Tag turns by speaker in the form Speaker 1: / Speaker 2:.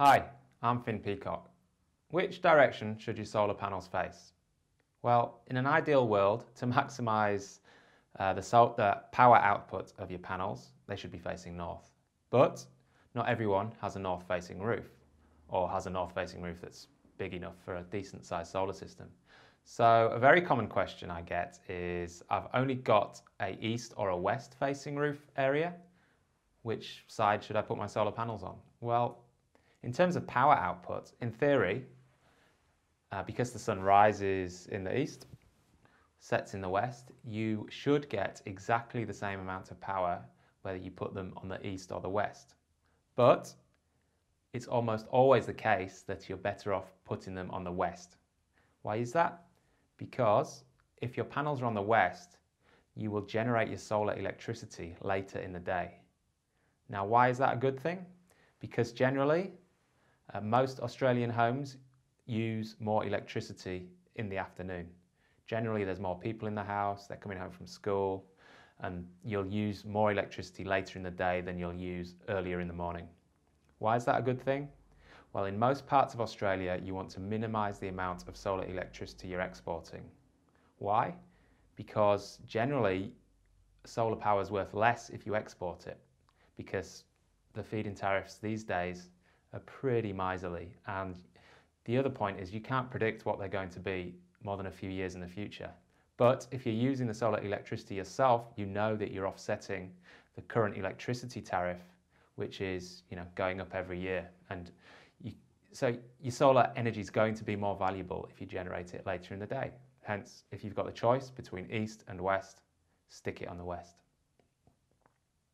Speaker 1: Hi, I'm Finn Peacock. Which direction should your solar panels face? Well, in an ideal world, to maximise uh, the, the power output of your panels, they should be facing north. But not everyone has a north-facing roof or has a north-facing roof that's big enough for a decent-sized solar system. So a very common question I get is, I've only got a east or a west-facing roof area. Which side should I put my solar panels on? Well, in terms of power output, in theory, uh, because the sun rises in the east, sets in the west, you should get exactly the same amount of power whether you put them on the east or the west. But it's almost always the case that you're better off putting them on the west. Why is that? Because if your panels are on the west, you will generate your solar electricity later in the day. Now, why is that a good thing? Because generally, uh, most Australian homes use more electricity in the afternoon. Generally, there's more people in the house, they're coming home from school, and you'll use more electricity later in the day than you'll use earlier in the morning. Why is that a good thing? Well, in most parts of Australia, you want to minimise the amount of solar electricity you're exporting. Why? Because generally, solar power is worth less if you export it, because the feed-in tariffs these days are pretty miserly. And the other point is you can't predict what they're going to be more than a few years in the future. But if you're using the solar electricity yourself, you know that you're offsetting the current electricity tariff, which is you know going up every year. And you, so your solar energy is going to be more valuable if you generate it later in the day. Hence, if you've got the choice between east and west, stick it on the west.